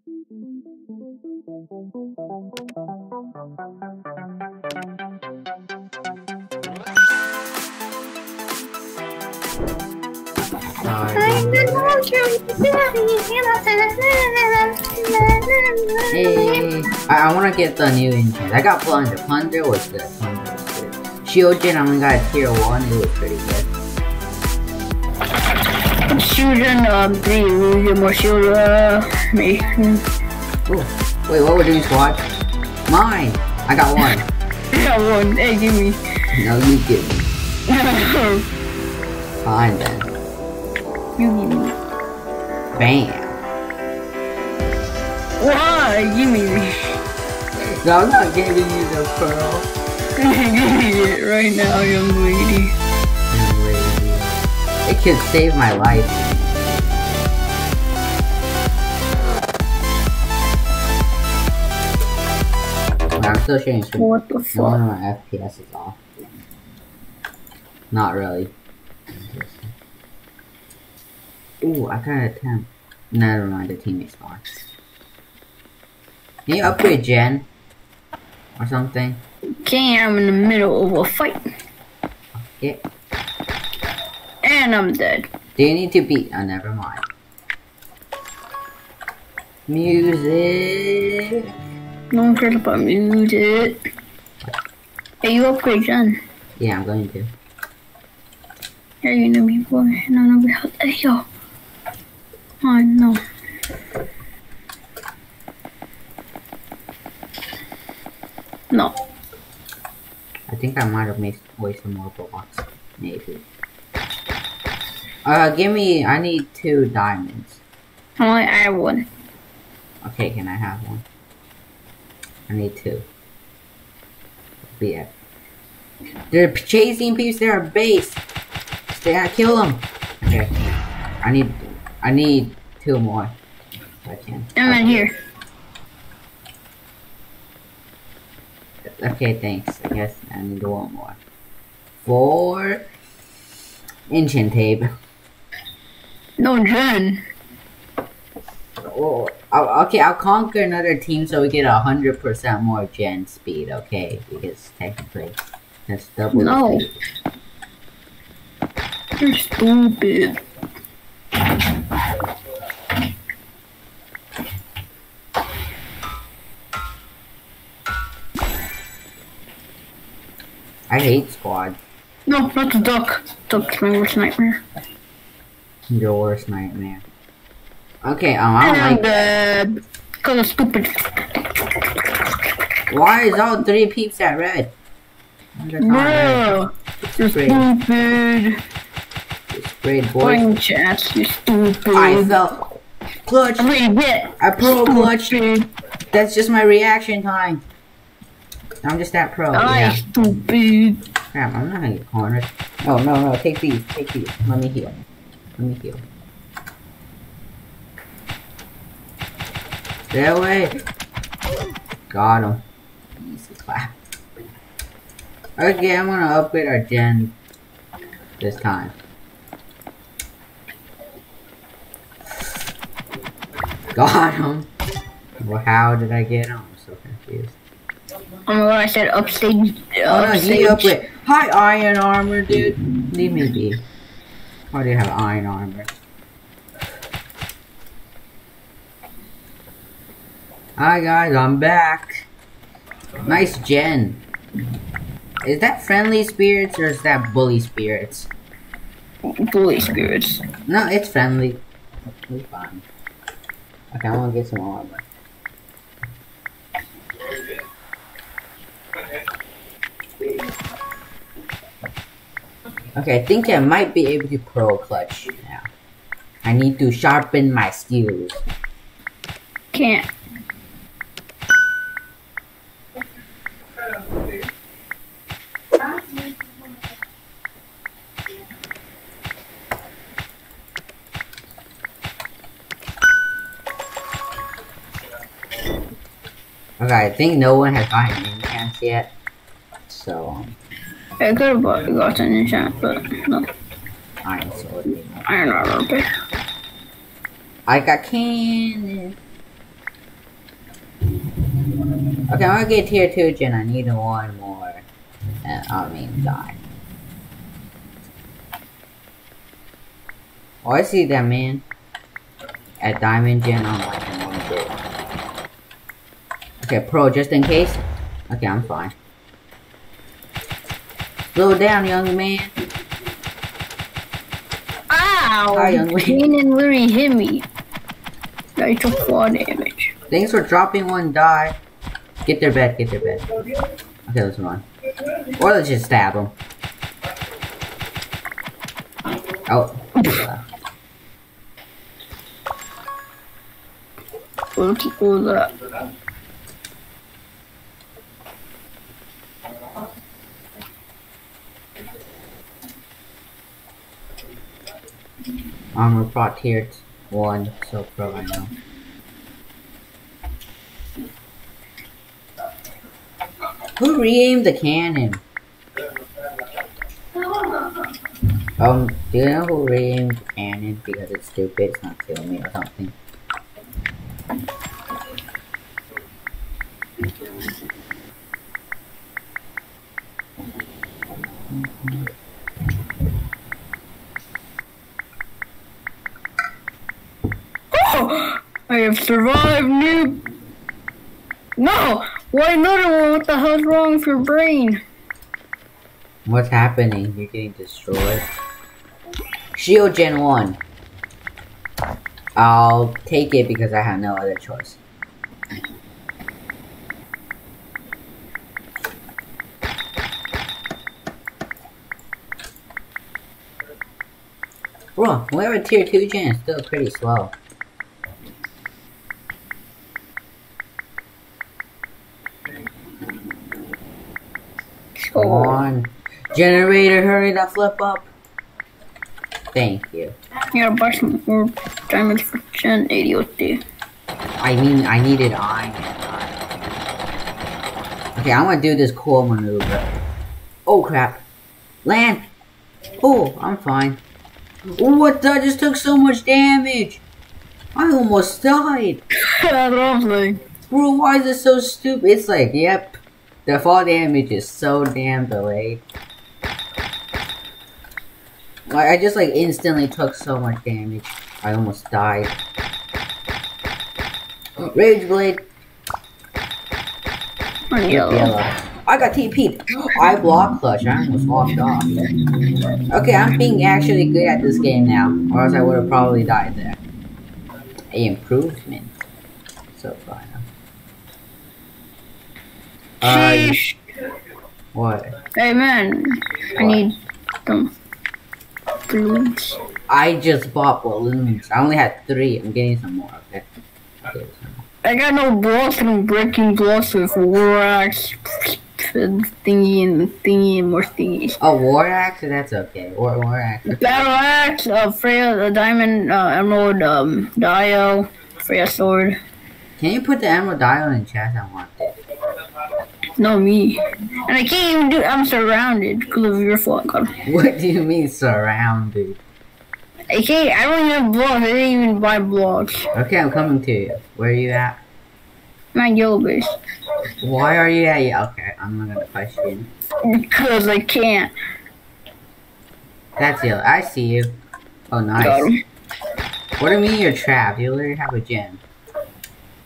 Hey, I, I want to get the new engine. I got Plunder. Plunder was good. Plunder was good. Shield I only got a tier 1. It was pretty good. Children, um, three, we get more shield, uh, me. Ooh. Wait, what were these squad? Mine! I got one. I Got one, hey, give me. no, you give me. Fine then. you give me. Bam. Why? Give me. No, I'm not giving you the pearl. give me it right now, young lady. It could save my life. But I'm still shooting screen. What the fuck? wonder my FPS is off. Not really. Ooh, I got a temp. Never mind, the teammate spawn. Can you upgrade gen? Or something? Okay, I'm in the middle of a fight. Yeah. And I'm dead. Do you need to beat? Oh, never mind. Music. No one cares about music. Hey, you upgrade gen. Yeah, I'm going to. Here you know before. No, no, we have hey, yo. Oh, no. No. I think I might have made wasted more blocks. Maybe. Uh, give me. I need two diamonds. Only I have one. Okay, can I have one? I need two. Yeah. They're chasing peeps. They're a base. Stay out. Kill them. Okay. I need. I need two more. I can. I'm in here. Okay, thanks. I guess I need one more. Four. Ancient tape. No, gen. Oh, I'll, okay, I'll conquer another team so we get a hundred percent more gen speed. Okay, because technically that's double. No. speed. You're stupid. I hate squad. No, not the duck. Duck's my worst nightmare. Your worst nightmare. Okay, um, I don't I'm like. dead. Cause I'm stupid. Why is all three peeps at red? Why is it not you're stupid. Great, boy. Playing chats, you stupid. I felt clutch. I'm ready to get. I pro clutch. That's just my reaction time. I'm just that pro. I Yeah. stupid. Crap, I'm not gonna get cornered. Oh no no, take these, take these. Let me heal. Heal. Stay away. Got him. Easy clap. Okay, I'm gonna upgrade our gen this time. Got him. Well, how did I get him? I'm so confused. Oh my god, I said upstage. Oh no, he upgrade. Hi, iron armor, dude. Leave me be. Why do you have iron armor? Hi guys, I'm back. Nice gen. Is that friendly spirits or is that bully spirits? Bully spirits. No, it's friendly. It's fine. Okay, I want to get some armor. Okay, I think I might be able to pro clutch now. I need to sharpen my skills. Can't. Okay, I think no one has gotten any chance yet. So, um, I could have got, got an enchant, but no. iron sword. Iron armor. but- I got cannon. Okay, I'm gonna get tier 2 gen. I need one more. And I mean, die. Oh, I see that man. At diamond gen, I'm like one bit. Okay, pro, just in case. Okay, I'm fine. Slow down, young man. Ow! Hi, young lady. Cannon literally hit me. I took four damage. Thanks for dropping one die. Get their bed, get their bed. Okay, let's run. Or let's just stab them. Oh. That? Armor plot tier 1, so pro I know. Who re-aimed the cannon? Um, do you know who re-aimed the cannon because it's stupid, it's not killing me or something? Oh! Survived new. No! Why another one? What the hell's wrong with your brain? What's happening? You're getting destroyed. Shield Gen 1. I'll take it because I have no other choice. Bro, whoever tier 2 gen is still pretty slow. Come So, on. Generator, hurry that flip up. Thank you. you gotta buy some more diamonds for Gen 80 with you. I mean, I needed iron. Okay, I'm gonna do this cool maneuver. Oh crap. Land! Oh, I'm fine. What the? I just took so much damage! I almost died! That's what I'm. Bro, why is it so stupid? It's like, yep. The fall damage is so damn delayed. Eh? Like, I just like instantly took so much damage. I almost died. Rage Blade! I got TP'd. I block clutch. I almost walked off. Okay, I'm being actually good at this game now, or else I would have probably died there. A improvement. So far. You- Sheesh. what? Hey man, I need some balloons. I just bought balloons. I only had three. I'm getting some more. Okay. Okay, some more. I got no blocks and I'm breaking blocks with war axe, thingy and thingy and more thingies. Oh, war axe. That's okay. War war axe. Battle axe, uh, Freya, the diamond, uh, emerald, um, dio, Freya sword. Can you put the emerald dial in chat? I want it. No, me. And I can't even do I'm surrounded because of your fault. What do you mean surrounded? I can't, I don't even have blocks. I didn't even buy blocks. Okay, I'm coming to you. Where are you at? My yellow base. Why are you at? Yeah, okay. I'm not gonna question. Because I can't. That's yellow. I see you. Oh, nice. What do you mean you're trapped? You literally have a gem.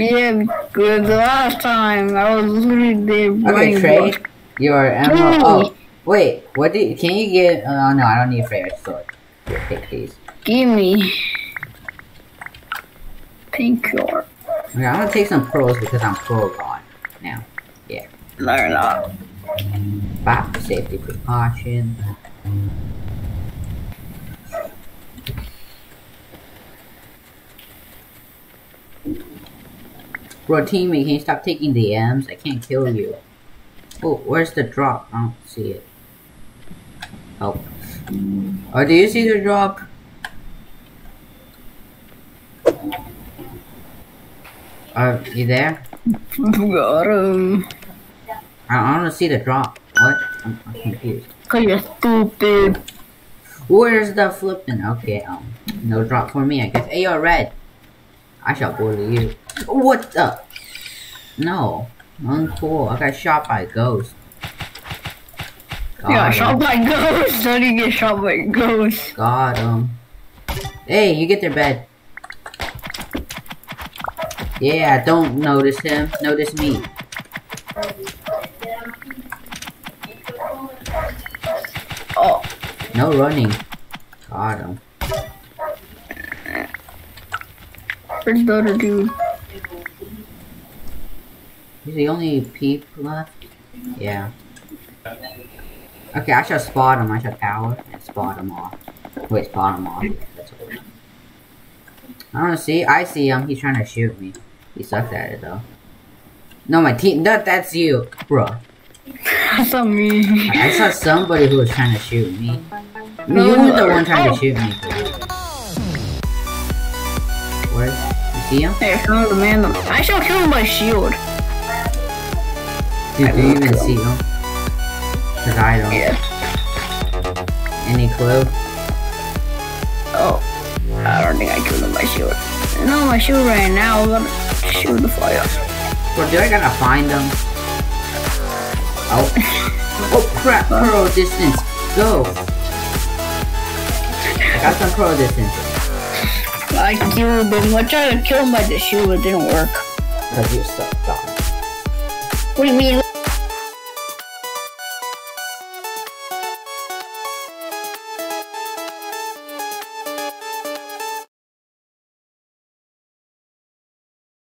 Yeah, the last time I was literally there Okay, trade your emerald. Oh, wait. What do? You, can you get? Uh, no, I don't need Freya's sword. Here, take these. Give me pink ore. Okay, I'm gonna take some pros because I'm pro god now. Yeah. Learn up. Bop, safety precaution. Bro, teammate, can you stop taking the M's? I can't kill you. Oh, where's the drop? I don't see it. Oh. Oh, do you see the drop? Are you there? Got him. I, don't see the drop. What? I'm, I'm confused. Cause you're stupid. Where's the flipping? Okay, um, no drop for me, I guess. Hey, you're red. I shall bully you. What the? No. Uncool. I got shot by a ghost. Got Yeah, him. shot by ghosts. How do you get shot by ghosts? Got him. Hey, you get their bed. Yeah, don't notice him. Notice me. Oh, No running. Got him. The other dude? He's the only peep left? Yeah. Okay, I should spot him. I should power and spot him off. Wait, spot him off. I don't see. I see him. He's trying to shoot me. He sucks at it though. No, my team. That that's you, bro. That's not me. I saw somebody who was trying to shoot me. No, you were the one trying oh. to shoot me. Where? Him? Hey, I found the man. I shall kill him by shield. Dude, I do you even see him? Cause I don't. Yeah. Any clue? Oh, I don't think I killed him by shield. No, my shield right now. I'm gonna shoot the fire. Bro, do I gotta find them? Oh. Oh crap, pro distance. Go. I got some pro distance. I killed him. I tried to kill him by the shield. It didn't work. Cause you suck dog. What do you mean?